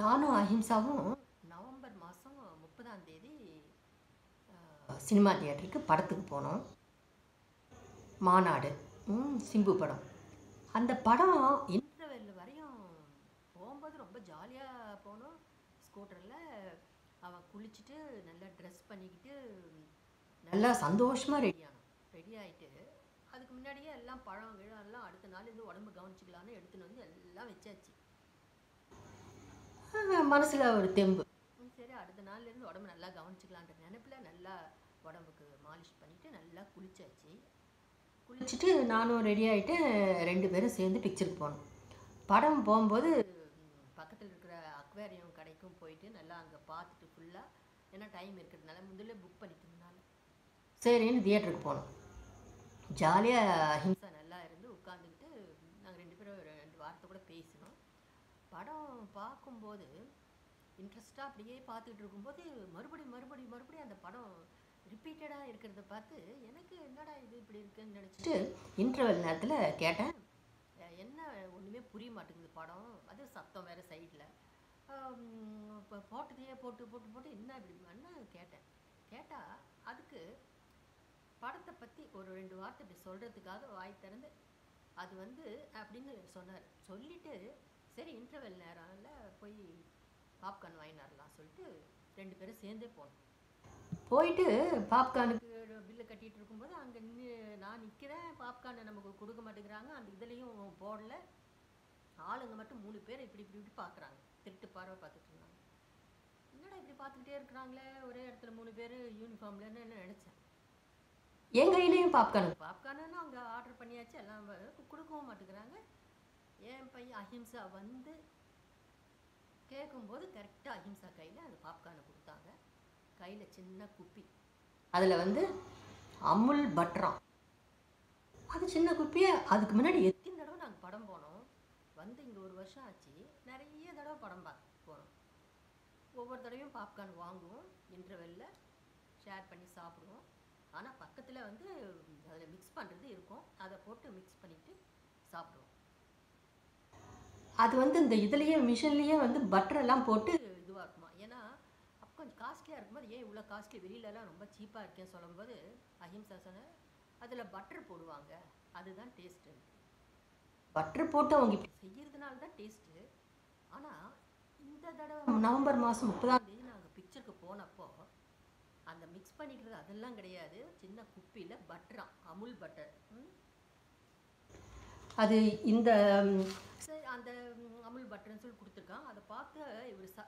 நானும் அஹிம்சாவும் நவம்பர் மாதம் முப்பதாம் தேதி சினிமா தியேட்டருக்கு படத்துக்கு போனோம். மாநாடு. சிம்பு படம். அந்த படம் இன்டர்வெல் வரையும் போகும்போது ரொம்ப ஜாலியாக போனோம். ஸ்கூட்டரில் அவன் குளிச்சுட்டு நல்லா ட்ரெஸ் பண்ணிக்கிட்டு நல்லா சந்தோஷமாக ரெடி ஆனான் ரெடி ஆகிட்டு அதுக்கு முன்னாடியே எல்லாம் பழம் கிழம் எல்லாம் அடுத்த நாள் இது உடம்பு கவனிச்சிக்கலான்னு எடுத்துன்னு வந்து எல்லாம் வச்சாச்சு. மனசில் ஒரு தெம்பு. சரி அடுத்த நாள்லேருந்து உடம்பு நல்லா கவனிச்சிக்கலான்ற நினைப்பில் நல்லா உடம்புக்கு மாலிஷ் பண்ணிவிட்டு நல்லா குளிச்சாச்சு. குளிச்சுட்டு நானும் ரெடி ஆகிட்டு ரெண்டு பேரும் சேர்ந்து பிக்சருக்கு போனோம். படம் போகும்போது பக்கத்தில் இருக்கிற அக்வேரியம் கடைக்கும் போயிட்டு நல்லா அங்கே பார்த்துட்டு ஃபுல்லாக ஏன்னா டைம் இருக்கிறதுனால முதல்ல புக் பண்ணிட்டதுனால சரின்னு தியேட்டருக்கு போனோம். ஜாலியாக அஹிம்சா நல்லா இருந்து உட்காந்துக்கிட்டு நாங்கள் ரெண்டு பேரும் ஒரு ரெண்டு வாரத்தை கூட பேசினோம். படம் பார்க்கும்போது இன்ட்ரெஸ்ட்டாக அப்படியே பார்த்துட்டு இருக்கும்போது மறுபடியும் மறுபடியும் மறுபடியும் அந்த படம் ரிப்பீட்டடாக இருக்கிறத பார்த்து எனக்கு என்னடா இது இப்படி இருக்குன்னு நினச்சிட்டு இன்டர்வல் நேரத்தில் கேட்டேன். என்ன ஒன்றுமே புரிய மாட்டேங்குது படம். அது சத்தம் வேறு சைடில் இப்போ போட்டதையே போட்டு போட்டு போட்டு என்ன இப்படிமான்னு கேட்டேன். கேட்டால் அதுக்கு படத்தை பற்றி ஒரு ரெண்டு வார்த்தை இப்படி சொல்கிறதுக்காக வாய் திறந்து அது வந்து அப்படின்னு சொன்னார். சொல்லிட்டு சரி இன்டர்வெல் நேரம்ல போய் பாப்கார்ன் வாங்கிட்டு வரலாம் சொல்லிட்டு ரெண்டு பேரும் சேர்ந்தே போனோம். போயிட்டு பாப்கார்னுக்கு பில்லு கட்டிட்டு இருக்கும்போது அங்கே நான் நிற்கிறேன் பாப்கார்னை நமக்கு கொடுக்க மாட்டேங்கிறாங்க. அந்த இதுலேயும் போடல. ஆளுங்க மட்டும் மூணு பேர் இப்படி இப்படி இப்படி பார்க்குறாங்க திருட்டு பார்வை பார்த்துட்டு இருந்தாங்க. என்னடா இப்படி பார்த்துக்கிட்டே இருக்கிறாங்களே? ஒரே இடத்துல மூணு பேர் யூனிஃபார்ம்லன்னு நினச்சேன். என் கையிலையும் பாப்கார்ன் பாப்கார்னு அவங்க ஆர்டர் பண்ணியாச்சு. எல்லாம் கொடுக்கவும் மாட்டேங்கிறாங்க. என் பையன் அஹிம்சா வந்து கேட்கும்போது கரெக்டாக அஹிம்சா கையில் அந்த பாப்கார்னை கொடுத்தாங்க. கையில் சின்ன குப்பி. அதில் வந்து அமுல் பட்ரா அது சின்ன குப்பியை அதுக்கு முன்னாடி எத்தனை தடவை நாங்கள் படம் போனோம். வந்து இங்கே ஒரு வருஷம் ஆச்சு. நிறைய தடவை படம் பார்க்க போனோம் ஒவ்வொரு தடவையும் பாப்கார்ன் வாங்குவோம். இன்டர்வெல்ல ஷேர் பண்ணி சாப்பிடுவோம். ஆனால் பக்கத்தில் வந்து அதில் மிக்ஸ் பண்ணுறது இருக்கும். அதை போட்டு மிக்ஸ் பண்ணிட்டு சாப்பிடுவோம். அது வந்து இந்த இதுலேயே மிஷின்லேயே வந்து பட்டர் எல்லாம் போட்டு இதுவாக இருக்குமா? ஏன்னா அப்போ கொஞ்சம் காஸ்ட்லியாக இருக்கும்போது ஏன் இவ்வளோ காஸ்ட்லி வெளியிலலாம் ரொம்ப சீப்பாக இருக்கேன்னு சொல்லும்போது அஹிம்சா சொன்ன அதில் பட்டர் போடுவாங்க. அதுதான் டேஸ்ட்டு பட்டர் போட்டு அவங்க இப்படி செய்யறதுனால தான் டேஸ்ட்டு ஆனால் இந்த தடவை நவம்பர் மாதம் முப்பதாம் தேதி நாங்கள் பிக்சருக்கு போனப்போ அந்த மிக்ஸ் பண்ணிக்கிறது அதெல்லாம் கிடையாது. சின்ன குப்பியில் பட்டராம் அமுல் பட்டர் அது இந்த சரி அந்த அமுல் பட்டர்னு சொல்லி கொடுத்துருக்கான் அதை பார்த்து இவர் சா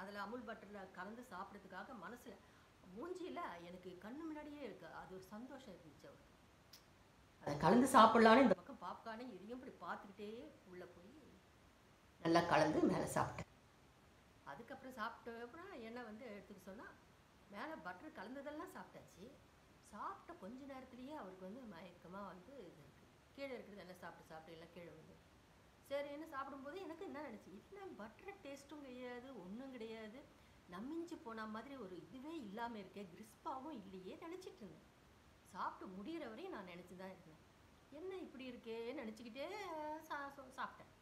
அதில் அமுல் பட்டரில் கலந்து சாப்பிட்றதுக்காக மனசில் மூஞ்சியில் எனக்கு கண்ணு முன்னாடியே இருக்கு. அது ஒரு சந்தோஷம் இருந்துச்சு அவருக்கு. அதை கலந்து சாப்பிட்லான்னு இந்த பக்கம் பாப்கார்னே இதையும் இப்படி பார்த்துக்கிட்டே உள்ளே போய் நல்லா கலந்து மேலே சாப்பிட்டேன். அதுக்கப்புறம் சாப்பிட்ட அப்புறம் என்ன வந்து எடுத்துக்க சொன்னால் மேலே பட்டர் கலந்ததெல்லாம் சாப்பிட்டாச்சு. சாப்பிட்ட கொஞ்ச நேரத்துலேயே அவருக்கு வந்து மயக்கமாக வந்து இது கீழே இருக்கிறது என்ன சாப்பிட்டு சாப்பிட்டு எல்லாம் கீழே வந்து சரின்னு சாப்பிடும்போது எனக்கு என்ன நினச்சி இல்லை பட்டர் டேஸ்ட்டும் கிடையாது ஒன்றும் கிடையாது. நம்மிஞ்சு போன மாதிரி ஒரு இதுவே இல்லாமல் இருக்கே கிறிஸ்பாகவும் இல்லையே நினச்சிட்டு இருந்தேன். சாப்பிட்டு முடிகிற வரையும் நான் நினச்சி தான் இருந்தேன். என்ன இப்படி இருக்கே நினச்சிக்கிட்டே சா சாப்பிட்டேன்.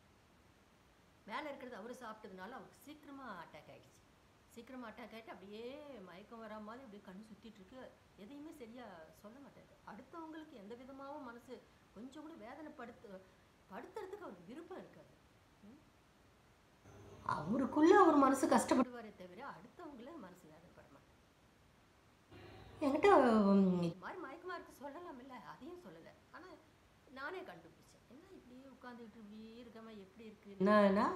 மேலே இருக்கிறது அவர் சாப்பிட்டதுனால அவருக்கு சீக்கிரமாக அட்டாக் ஆகிடுச்சு சீக்கிரமாக அட்டாக் ஆகிட்டு அப்படியே மயக்கம் வரா மாதிரி அப்படியே கண் சுத்திட்டு இருக்கு. எதையுமே சரியாக சொல்ல மாட்டாரு அடுத்தவங்களுக்கு எந்த விதமாகவும் மனசு கொஞ்சம் கூட வேதனைப்படுத்து படுத்துறதுக்கு அவருக்கு விருப்பம் இருக்காது? அவருக்குள்ள அவர் மனசு கஷ்டப்படுவாரே தவிர அடுத்தவங்கள மனசு வேதனைப்பட மாட்டார். என்கிட்ட இது மாதிரி மயக்கமாக இருக்க சொல்லலாம் இல்லை அதையும் சொல்லலை. ஆனால் நானே கண்டுபிடிச்சேன். என்ன இப்படி உட்காந்துக்கிட்டு இப்படி இருக்காம எப்படி இருக்கு என்னன்னா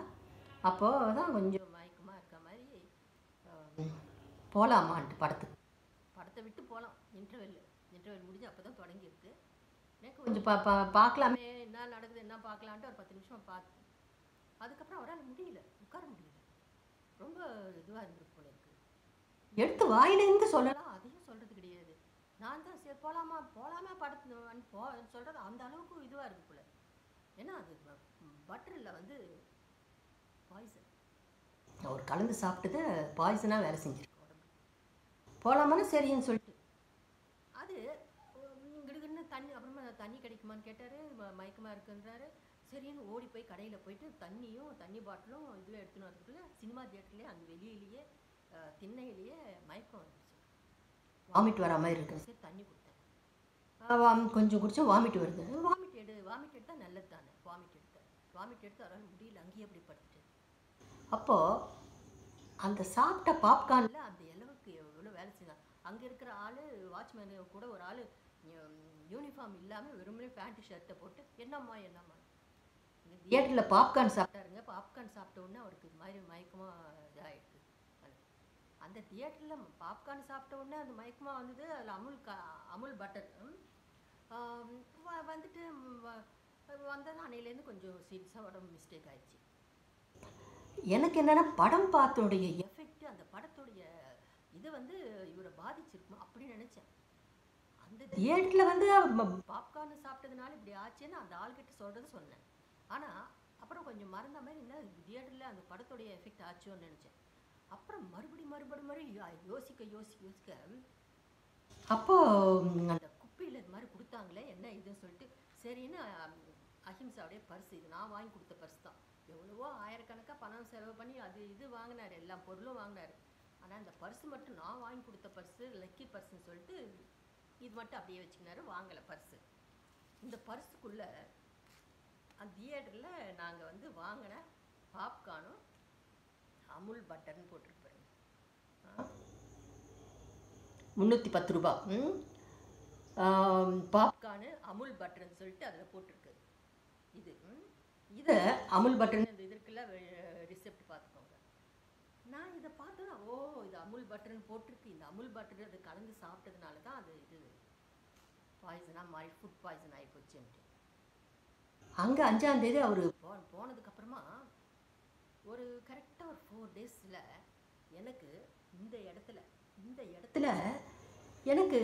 அப்போ தான் கொஞ்சம் மயக்கமாக இருக்க மாதிரி போகலாமான்ட்டு படத்துக்கு. படத்தை விட்டு போகலாம் இன்டர்வெல் இன்டர்வெல் முடிஞ்சு அப்போ தான் தொடங்கியிருக்கு கொஞ்சம் பா பா பார்க்கலாமே என்ன நடக்குது என்ன பார்க்கலான்ட்டு ஒரு பத்து நிமிஷம் பார்த்து அதுக்கப்புறம் அவரால் முடியல உட்கார முடியல. ரொம்ப இதுவாக இருந்திருக்கு போல இருக்கு. எடுத்து வாயிலேருந்து சொல்லலாம் அதையும் சொல்கிறது கிடையாது. நான் தான் சரி போகலாமா போகலாமா படத்து போ சொல்கிறது அந்த அளவுக்கு இதுவாக இருக்கு போல. ஏன்னா அது பட்டரில் வந்து பாய்சன் அவர் கலந்து சாப்பிட்டது பாய்சனாக வேலை செஞ்சிருக்கு உடம்பு. போகலாமான்னு சரின்னு சொல்லிட்டு தண்ணி அப்புறமா தண்ணி கிடைக்குமான்னு கேட்டார். மயக்கமாக இருக்குன்றாரு. சரின்னு ஓடி போய் கடையில் போயிட்டு தண்ணியும் தண்ணி பாட்டிலும் இதுவும் எடுத்துன்னு வரதுக்குள்ளே சினிமா தியேட்டர்லேயே அங்கே வெளியிலேயே திண்ணையிலேயே மயக்கம் வந்துருச்சு. வாமிட் வர மாதிரி இருக்கு. சரி தண்ணி கொடுத்தேன். கொஞ்சம் குடிச்சா வாமிட் வருது. வாமிட் எடு வாமிட் எடுத்தால் நல்லது தானே வாமிட் எடுத்தேன் வாமிட் எடுத்து அவரால் முடியல அங்கேயே அப்படி படுத்துட்டு அப்போது அந்த சாப்பிட்ட பாப்கார்னில் அந்த அளவுக்கு எவ்வளோ வேலை செஞ்சாங்க அங்கே இருக்கிற ஆள் வாட்ச்மேன் கூட ஒரு ஆள் யூனிஃபார்ம் இல்லாமல் வெறுமனே பேண்ட் ஷர்ட்டை போட்டு என்னம்மா என்னம்மா? தியேட்டரில் பாப்கார்ன் சாப்பிட்டாருங்க. பாப்கார்ன் சாப்பிட்ட உடனே அவருக்கு இது மாதிரி மயக்கமாக இதாகிடுது அந்த தியேட்டரில் பாப்கார்ன் சாப்பிட்ட உடனே அந்த மயக்கமாக வந்தது. அதில் அமுல் க அமுல் பட்டர் வந்துட்டு வந்தது அன்னையிலேருந்து கொஞ்சம் சீரியஸாக உடம்பு மிஸ்டேக் ஆயிடுச்சு. எனக்கு என்னன்னா படம் பார்த்தோடைய எஃபெக்ட் அந்த படத்துடைய இது வந்து இவரை பாதிச்சிருக்குமா அப்படின்னு நினைச்சேன். இந்த தியேட்டரில் வந்து பாப்கார்ன் சாப்பிட்டதுனால இப்படி ஆச்சுன்னு அந்த ஆள்கிட்ட சொல்கிறது சொன்னேன். ஆனால் அப்புறம் கொஞ்சம் மறந்த மாதிரி என்ன தியேட்டரில் அந்த படத்துடைய எஃபெக்ட் ஆச்சோன்னு நினச்சேன். அப்புறம் மறுபடி மறுபடி மறுபடி யோசிக்க யோசிக்க யோசிக்க அப்போ அந்த குப்பியில் இது மாதிரி கொடுத்தாங்களே என்ன இதுன்னு சொல்லிட்டு சரின்னு அஹிம்சாவுடைய பர்ஸ் இது நான் வாங்கி கொடுத்த பர்ஸ் தான். எவ்வளவோ ஆயிரக்கணக்காக பணம் செலவு பண்ணி அது இது வாங்கினார் எல்லா பொருளும் வாங்கினார். ஆனால் இந்த பர்ஸ் மட்டும் நான் வாங்கி கொடுத்த பர்ஸு லக்கி பர்ஸ்ன்னு சொல்லிட்டு இது மட்டும் அப்படியே வச்சுக்கினாரு வாங்கலை பர்ஸு. இந்த பர்ஸுக்குள்ளே அந்த தியேட்டரில் நாங்கள் வந்து வாங்கின பாப்கார்னும் அமுல் பட்டர்னு போட்டிருப்பாரு முந்நூற்றி பத்து ரூபா. ம். பாப்கார்னு அமுல் பட்டர்னு சொல்லிட்டு அதில் போட்டிருக்கு. இது இதை அமுல் பட்டர்னு இந்த இதற்குள்ள ரிசெப்ட் பார்த்து நான் இதை பார்த்தேன் ஓ இது அமுல் பட்டர்னு போட்டிருக்கு. இந்த அமுல் பட்டர் அது கலந்து சாப்பிட்டதுனால தான் அது இது பாய்சனாக மாறி ஃபுட் பாய்சன் ஆகி போச்சுன்ட்டு. அங்கே அஞ்சாந்தேதி அவர் போ போனதுக்கப்புறமா ஒரு கரெக்டாக ஒரு ஃபோர் டேஸில் எனக்கு இந்த இடத்துல இந்த இடத்துல எனக்கு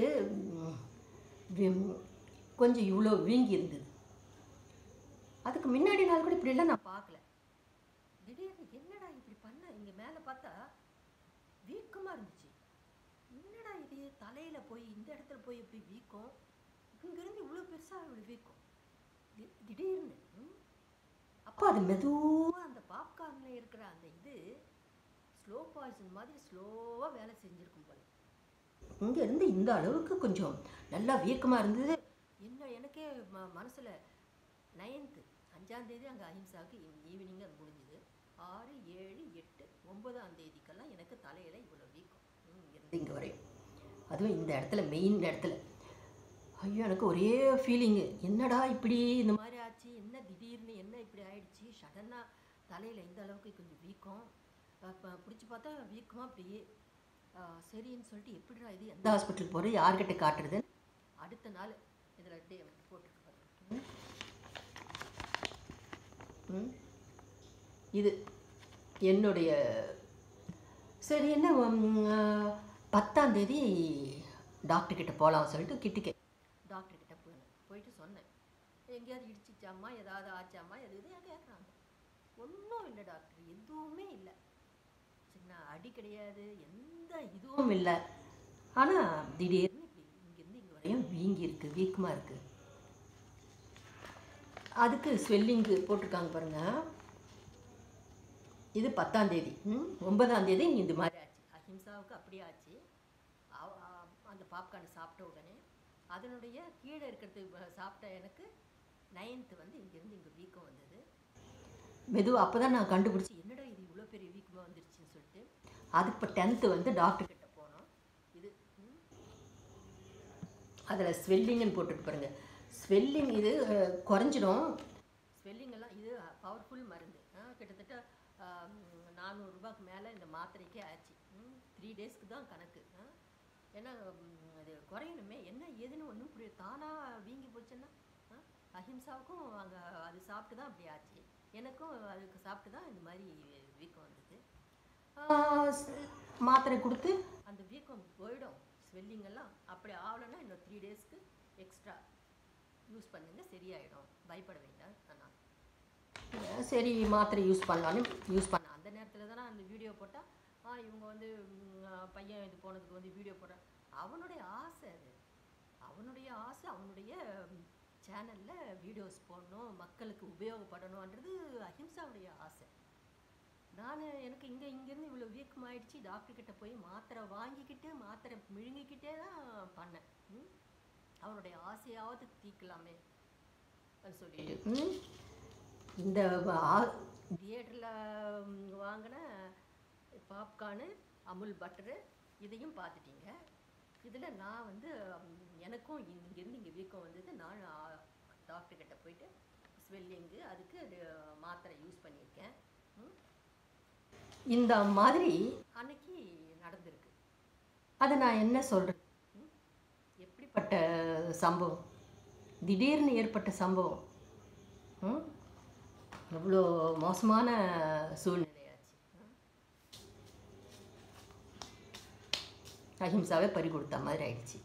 கொஞ்சம் இவ்வளோ வீங்கி இருந்தது. அதுக்கு முன்னாடி நாள் கூட இப்படிலாம் நான் பார்க்கல. திடீர்னு என்ன இங்கே மேலே பார்த்தா வீக்கமாக இருந்துச்சு. என்னடா இது? தலையில் போய் இந்த இடத்துல போய் இப்படி வீக்கம்? இங்கேருந்து இவ்வளோ பெருசாக இவ்வளோ வீக்கம்? தி- திடீர்னு அப்போ அது மெதுவாக அந்த பாப்கார்னில் இருக்கிற அந்த இது ஸ்லோ பாய்சன் மாதிரி ஸ்லோவாக வேலை செஞ்சுருக்கும் போல. இங்கேருந்து இந்த அளவுக்கு கொஞ்சம் நல்லா வீக்கமாக இருந்தது. என்ன எனக்கே ம மனசில் நைன்த்து அஞ்சாந்தேதி அங்கே அஹிம்சாவுக்கு ஈவினிங் அது முடிஞ்சுது. ஆறு ஏழு எட்டு ஒன்பதாம் தேதிக்கெல்லாம் எனக்கு தலையில் இவ்வளோ வீக்கம். இருந்து இங்கே வரையும். அதுவும் இந்த இடத்துல மெயின் இடத்துல. ஐயோ எனக்கு ஒரே ஃபீலிங்கு என்னடா இப்படி இந்த மாதிரி ஆச்சு? என்ன திடீர்னு என்ன இப்படி ஆயிடுச்சு? சடனாக தலையில் இந்த அளவுக்கு கொஞ்சம் வீக்கம். பிடிச்சி பார்த்தா வீக்கமாக அப்படியே சரின்னு சொல்லிட்டு எப்படிடா இது எந்த ஹாஸ்பிட்டலுக்கு போகிறது யார்கிட்ட காட்டுறது? அடுத்த நாள் இதில் டே போட்டிருக்கு ம். இது என்னுடைய சரி என்ன பத்தாம் தேதி டாக்டர் கிட்ட போகலாம் சொல்லிட்டு கிட்டிக்கே டாக்டர் கிட்ட போனேன் போயிட்டு சொன்னேன். எங்கேயாவது இடிச்சிச்சாம்மா ஏதாவது ஆச்சாம்மா எது இது கேட்குறாங்க ஒன்றும் இல்லை டாக்டர் எதுவுமே இல்லை. சின்ன அடி கிடையாது எந்த இதுவும் இல்லை. ஆனால் திடீர்னு இப்படி இங்கேருந்து இங்கே வரையும் வீங்கிருக்கு வீக்கமாக இருக்குது அதுக்கு ஸ்வெல்லிங்கு போட்டிருக்காங்க பாருங்கள் இது பத்தாம் தேதி. ம்? ஒன்பதாம் தேதி இந்த மாதிரி ஆச்சு. அஹிம்சாவுக்கு அப்படியே ஆச்சு. அந்த பாப்கார்ன் சாப்பிட்ட உடனே அதனுடைய கீழே இருக்கிறது சாப்பிட்ட எனக்கு நைன்த்து வந்து இங்கேருந்து இங்கே வீக்கம் வந்தது. மெதுவாக அப்போ தான் நான் கண்டுபிடிச்சி என்னடா இது இவ்வளோ பெரிய வீக்கமாக வந்துருச்சுன்னு சொல்லிட்டு அதுக்கு இப்போ டென்த்து வந்து டாக்டர் கிட்ட போனோம். இது அதில் ஸ்வெல்லிங்னு போட்டுட்டு பாருங்க. ஸ்வெல்லிங் இது குறைஞ்சிடும். ஸ்வெல்லிங் எல்லாம் இது பவர்ஃபுல் மருந்து. கிட்டத்தட்ட நானூறுரூபாக்கு மேலே இந்த மாத்திரைக்கே ஆச்சு. த்ரீ டேஸ்க்கு தான் கணக்கு. ஆ ஏன்னா அது குறையணுமே. என்ன ஏதுன்னு ஒன்றும் புரிய தானாக வீங்கி போச்சுன்னா அஹிம்சாவுக்கும் அங்கே அது சாப்பிட்டு தான் அப்படி ஆச்சு. எனக்கும் அதுக்கு சாப்பிட்டு தான் இந்த மாதிரி வீக்கம் வந்தது. மாத்திரை கொடுத்து அந்த வீக்கம் போயிடும். ஸ்வெல்லிங்கெல்லாம் அப்படி ஆகலைன்னா இன்னும் த்ரீ டேஸ்க்கு எக்ஸ்ட்ரா யூஸ் பண்ணுங்க சரியாயிடும். பயப்பட வேண்டாம். ஆனால் சரி மாத்திரை யூஸ் பண்ணலான்னு யூஸ் பண்ண அந்த நேரத்தில் தானே அந்த வீடியோ போட்டால் ஆ இவங்க வந்து பையன் இது போனதுக்கு வந்து வீடியோ போடுறான். அவனுடைய ஆசை அது. அவனுடைய ஆசை அவனுடைய சேனலில் வீடியோஸ் போடணும் மக்களுக்கு உபயோகப்படணுன்றது அஹிம்சாவுடைய ஆசை. நான் எனக்கு இங்கே இங்கேருந்து இவ்வளோ வீக்கமாயிடுச்சு டாக்டர் கிட்ட போய் மாத்திரை வாங்கிக்கிட்டு மாத்திரை மிழுங்கிக்கிட்டே தான் பண்ணேன்? அவனுடைய ஆசையாவது அப்படின்னு சொல்லிட்டு? இந்த தியேட்டரில் வாங்கின பாப்கார்னு அமுல் பட்டரு இதையும் பார்த்துட்டீங்க. இதில் நான் வந்து எனக்கும் இங்கேருந்து இங்கே வீக்கம் வந்தது. நான் டாக்டர் கிட்ட போயிட்டு ஸ்வெல்லிங்கு அதுக்கு அது மாத்திரை யூஸ் பண்ணியிருக்கேன். ம்? இந்த மாதிரி அன்னைக்கு நடந்திருக்கு. அதை நான் என்ன சொல்கிறேன் எப்படிப்பட்ட சம்பவம்? திடீர்னு ஏற்பட்ட சம்பவம்? ம்? எவ்வளோ மோசமான சூழ்நிலை ம்? அஹிம்சாவே பறி கொடுத்த மாதிரி ஆயிடுச்சு.